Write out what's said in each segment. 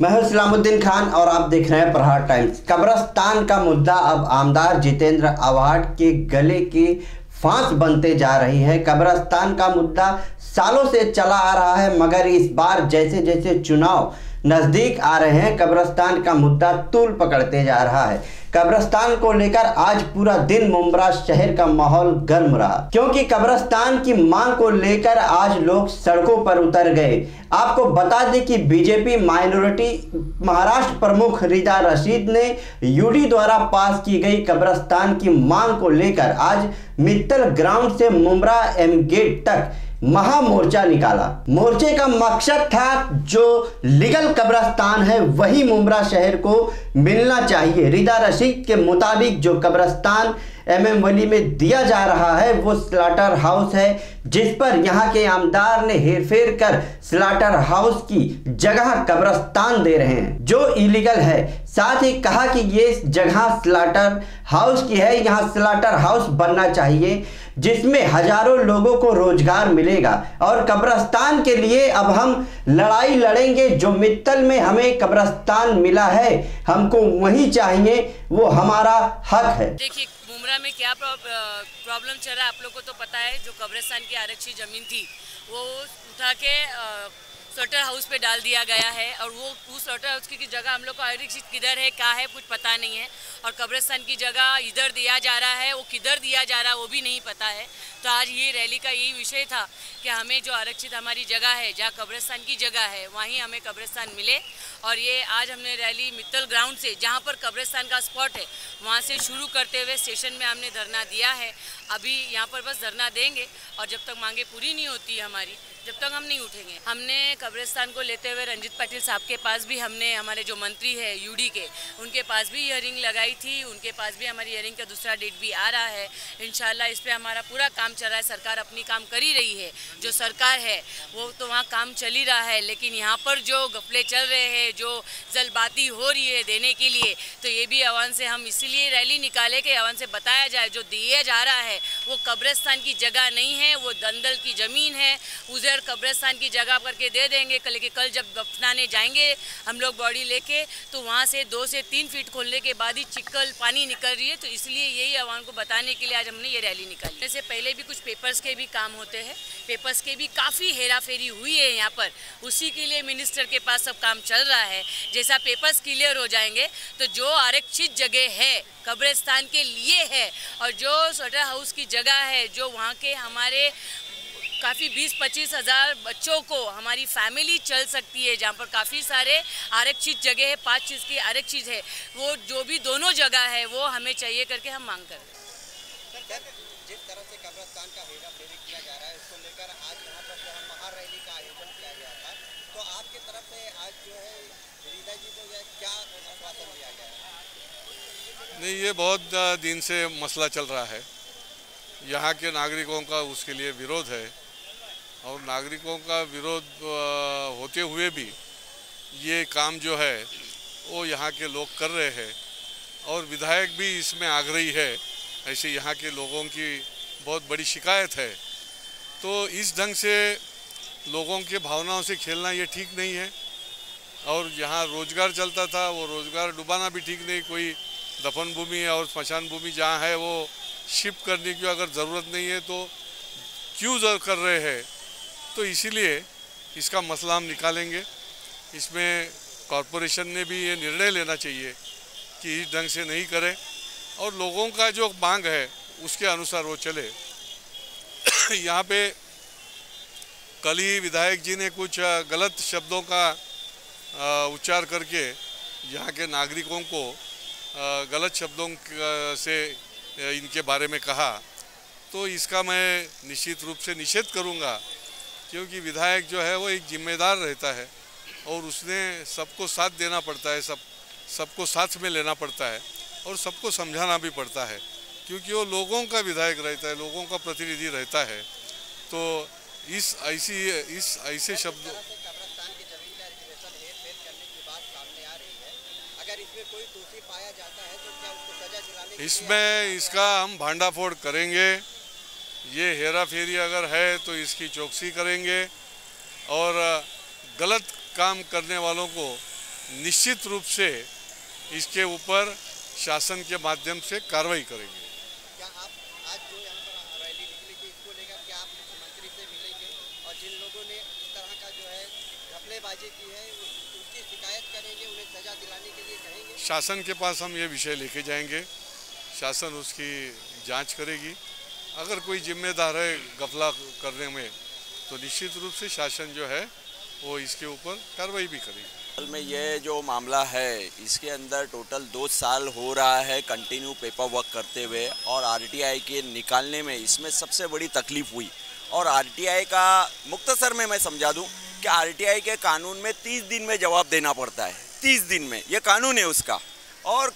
मैं हूँ सलामुद्दीन खान और आप देख रहे हैं प्रहार टाइम्स। कब्रस्तान का मुद्दा अब आमदार जितेंद्र आवाड के गले की फांस बनते जा रही है। कब्रस्तान का मुद्दा सालों से चला आ रहा है, मगर इस बार जैसे जैसे चुनाव नज़दीक आ रहे हैं, कब्रस्तान का मुद्दा तूल पकड़ते जा रहा है। कब्रस्तान को लेकर आज पूरा दिन मुमरा शहर का माहौल गर्म रहा। क्योंकि कब्रस्तान की मांग को लेकर आज लोग सड़कों पर उतर गए। आपको बता दें कि बीजेपी माइनॉरिटी, महाराष्ट्र प्रमुख रिदा रशीद ने यूडी द्वारा पास की गई कब्रस्तान की मांग को लेकर आज मित्तल ग्राउंड से मुमरा एम गेट तक महामोर्चा निकाला। मोर्चे का मकसद था जो लीगल कब्रस्तान है, वही मुमरा शहर को मिलना चाहिए। रिदा रशीद के मुताबिक जो कब्रस्तान एम एम वली में दिया जा रहा है, वो स्लाटर हाउस है, जिस पर यहाँ के आमदार ने हेरफेर कर स्लाटर हाउस की जगह कब्रस्तान दे रहे हैं, जो इलीगल है। साथ ही कहा कि ये जगह स्लाटर हाउस की है, यहाँ स्लाटर हाउस बनना चाहिए, जिसमें हज़ारों लोगों को रोज़गार मिलेगा। और कब्रस्तान के लिए अब हम लड़ाई लड़ेंगे, जो मित्तल में हमें कब्रस्तान मिला है, हमको वही चाहिए, वो हमारा हक है। देखिए मुमरा में क्या प्रॉब्लम चल रहा है, आप लोग को तो पता है, जो कब्रिस्तान की आरक्षित ज़मीन थी, वो उठा के स्वेटर हाउस पे डाल दिया गया है और वो उस स्वेटर हाउस की जगह हम लोग को आरक्षित किधर है, क्या है, कुछ पता नहीं है। और कब्रस्तान की जगह इधर दिया जा रहा है, वो किधर दिया जा रहा है, वो भी नहीं पता है। तो आज ये रैली का यही विषय था कि हमें जो आरक्षित हमारी जगह है, जहाँ कब्रस्तान की जगह है, वहीं हमें कब्रिस्तान मिले। और ये आज हमने रैली मित्तल ग्राउंड से, जहाँ पर कब्रस्तान का स्पॉट है, वहाँ से शुरू करते हुए स्टेशन में हमने धरना दिया है। अभी यहाँ पर बस धरना देंगे और जब तक मांगे पूरी नहीं होती हमारी जब तक हम नहीं उठेंगे। हमने कब्रिस्तान को लेते हुए रंजित पाटिल साहब के पास भी हमने, हमारे जो मंत्री है यूडी के, उनके पास भी हियरिंग लगाई थी, उनके पास भी हमारी हियरिंग का दूसरा डेट भी आ रहा है। इनशाला इस पर हमारा पूरा काम चल रहा है। सरकार अपनी काम कर ही रही है। जो सरकार है, वो तो वहाँ काम चल ही रहा है, लेकिन यहाँ पर जो गफले चल रहे हैं, जो जलबाती हो रही है देने के लिए तो ये भी अवान से हम इसीलिए रैली निकाले कि अवान से बताया जाए, जो दिया जा रहा है वो कब्रिस्तान की जगह नहीं है, वो दंदल की ज़मीन है। उधर कब्रिस्तान की जगह करके दे देंगे, कल के कल जब दफनाने जाएँगे हम लोग बॉडी लेके तो वहाँ से दो से तीन फीट खोलने के बाद ही चिक्कल पानी निकल रही है। तो इसलिए यही आवाम को बताने के लिए आज हमने ये रैली निकाली। इससे पहले भी कुछ पेपर्स के भी काम होते हैं। पेपर्स के भी काफ़ी हेरा फेरी हुई है यहाँ पर। उसी के लिए मिनिस्टर के पास सब काम चल रहा है। जैसा पेपर्स क्लियर हो जाएँगे तो जो आरक्षित जगह है, कब्रिस्तान के लिए है, और जो स्वेटर हाउस की जगह है, जो वहाँ के हमारे काफ़ी बीस पच्चीस हज़ार बच्चों को, हमारी फैमिली चल सकती है, जहाँ पर काफ़ी सारे आरक्षित जगह है, पाँच चीज़ की आरक्षित है, वो जो भी दोनों जगह है, वो हमें चाहिए करके हम मांग कर रहे हैं। लेकर आज यहाँ पर जो है महारैली का आयोजन किया गया था तो आपकी तरफ़ से आज जो है रीदा जी को जो क्या आश्वासन दिया गया? नहीं, ये बहुत दिन से मसला चल रहा है। यहाँ के नागरिकों का उसके लिए विरोध है और नागरिकों का विरोध होते हुए भी ये काम जो है, वो यहाँ के लोग कर रहे हैं और विधायक भी इसमें आग्रही है। ऐसे यहाँ के लोगों की बहुत बड़ी शिकायत है। तो इस ढंग से लोगों के भावनाओं से खेलना ये ठीक नहीं है। और यहाँ रोज़गार चलता था, वो रोज़गार डुबाना भी ठीक नहीं। कोई दफन भूमि और स्मशान भूमि जहाँ है, वो शिफ्ट करने की अगर ज़रूरत नहीं है तो क्यों कर रहे हैं? तो इसीलिए इसका मसला हम निकालेंगे। इसमें कॉरपोरेशन ने भी ये निर्णय लेना चाहिए कि इस ढंग से नहीं करें। और लोगों का जो मांग है, उसके अनुसार वो चले। यहाँ पे कल ही विधायक जी ने कुछ गलत शब्दों का उच्चार करके यहाँ के नागरिकों को गलत शब्दों से इनके बारे में कहा। तो इसका मैं निश्चित रूप से निषेध करूँगा, क्योंकि विधायक जो है वो एक जिम्मेदार रहता है और उसने सबको साथ देना पड़ता है, सब, सबको साथ में लेना पड़ता है और सबको समझाना भी पड़ता है। क्योंकि वो लोगों का विधायक रहता है लोगों का प्रतिनिधि रहता है। तो इस ऐसी इस ऐसे शब्द इसमें इसका हम भांडाफोड़ करेंगे। ये हेरा फेरी अगर है तो इसकी चौकसी करेंगे और गलत काम करने वालों को निश्चित रूप से इसके ऊपर शासन के माध्यम से कार्रवाई करेंगे। आज जो यहाँ पर रैली निकली थी। इसको लेकर क्या आप मुख्यमंत्री से मिलेंगे और जिन लोगों ने इस तरह का जो है घपलेबाजी की है उसकी शिकायत करेंगे, उन्हें सजा दिलाने के लिए कहेंगे। शासन के पास हम ये विषय लेके जाएँगे। शासन उसकी जाँच करेगी। अगर कोई जिम्मेदार है गफला करने में तो निश्चित रूप से शासन जो है, वो इसके ऊपर कार्रवाई भी करेगी। हाल में ये जो मामला है, इसके अंदर टोटल दो साल हो रहा है कंटिन्यू पेपर वर्क करते हुए और आरटीआई के निकालने में इसमें सबसे बड़ी तकलीफ़ हुई। और आरटीआई का मुख्तसर में मैं समझा दूँ कि आरटीआई के कानून में 30 दिन में जवाब देना पड़ता है। 30 दिन में, ये कानून है उसका। और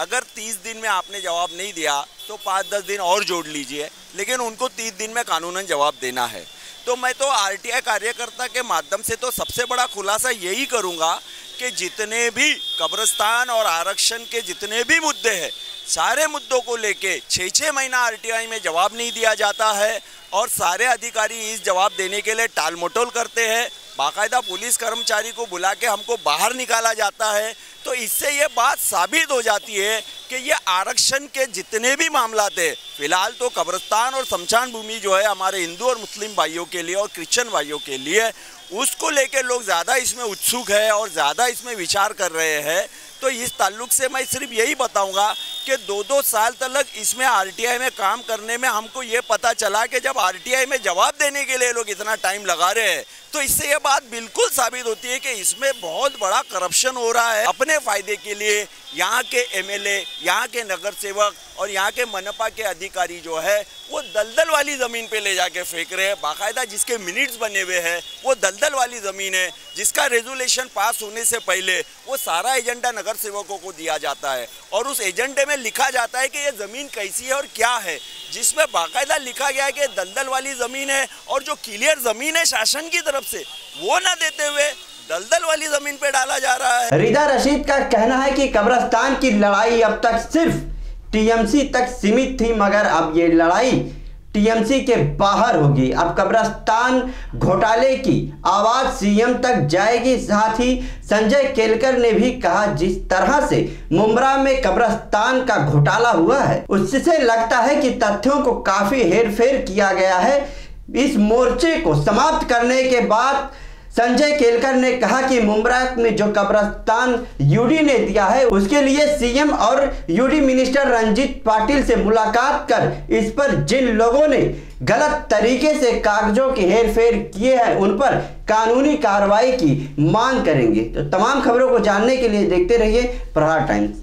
अगर 30 दिन में आपने जवाब नहीं दिया तो पाँच दस दिन और जोड़ लीजिए, लेकिन उनको 30 दिन में कानूनन जवाब देना है। तो मैं तो आरटीआई कार्यकर्ता के माध्यम से तो सबसे बड़ा खुलासा यही करूँगा कि जितने भी कब्रस्तान और आरक्षण के जितने भी मुद्दे हैं, सारे मुद्दों को लेके छः छः महीना आरटीआई में जवाब नहीं दिया जाता है और सारे अधिकारी इस जवाब देने के लिए टाल मटोल करते हैं। बाकायदा पुलिस कर्मचारी को बुला के हमको बाहर निकाला जाता है। तो इससे ये बात साबित हो जाती है कि ये आरक्षण के जितने भी मामला थे, फ़िलहाल तो कब्रस्तान और शमशान भूमि जो है हमारे हिंदू और मुस्लिम भाइयों के लिए और क्रिश्चियन भाइयों के लिए, उसको लेके लोग ज़्यादा इसमें उत्सुक है और ज़्यादा इसमें विचार कर रहे हैं। तो इस ताल्लुक से मैं सिर्फ़ यही बताऊँगा कि दो दो साल तक इसमें आरटीआई में काम करने में हमको ये पता चला कि जब आरटीआई में जवाब देने के लिए लोग इतना टाइम लगा रहे हैं तो इससे ये बात बिल्कुल साबित होती है कि इसमें बहुत बड़ा करप्शन हो रहा है। अपने फ़ायदे के लिए यहाँ के एमएलए, यहाँ के नगर सेवक और यहाँ के मनपा के अधिकारी जो है वो दलदल वाली ज़मीन पे ले जाके फेंक रहे हैं। बाकायदा जिसके मिनट्स बने हुए हैं, वो दलदल वाली ज़मीन है, जिसका रेजुलेशन पास होने से पहले वो सारा एजेंडा नगर सेवकों को दिया जाता है। और उस एजेंडे में लिखा जाता है कि ये ज़मीन कैसी है और क्या है, जिसमें बाकायदा लिखा गया है कि दलदल वाली ज़मीन है और जो क्लियर ज़मीन है शासन की तरफ़ से, वो ना देते हुए दलदल वाली ज़मीन पे डाला जा रहा है। रिदा रशीद का कहना है कि कब्रस्तान की लड़ाई अब तक सिर्फ़ टीएमसी तक सीमित थी, मगर अब ये लड़ाई टीएमसी के बाहर होगी। अब कब्रस्तान घोटाले की आवाज़ सीएम तक जाएगी। साथ ही संजय केलकर ने भी कहा, जिस तरह से मुमरा में कब्रस्तान का घोटाला हुआ है, उससे लगता है कि तथ्यों को काफ़ी हेरफेर किया गया है। इस मोर्चे को समाप्त करने के बाद संजय केलकर ने कहा कि मुमरा में जो कब्रस्तान यूडी ने दिया है, उसके लिए सीएम और यूडी मिनिस्टर रंजीत पाटिल से मुलाकात कर इस पर जिन लोगों ने गलत तरीके से कागजों की हेरफेर किए हैं, उन पर कानूनी कार्रवाई की मांग करेंगे। तो तमाम खबरों को जानने के लिए देखते रहिए प्रहार टाइम्स।